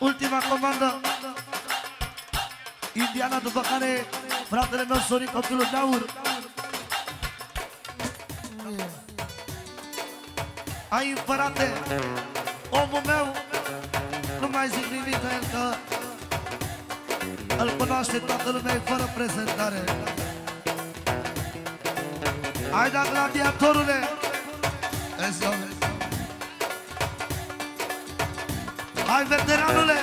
Ultima comandă. Indiana, după care fratele meu Sorin, copilul de aur Ai împărate, omul meu Nu mai zic nimic de el că Îl cunoaște toată lumea, fără prezentare. Hai da gladiatorule Let's go Hak ve teranule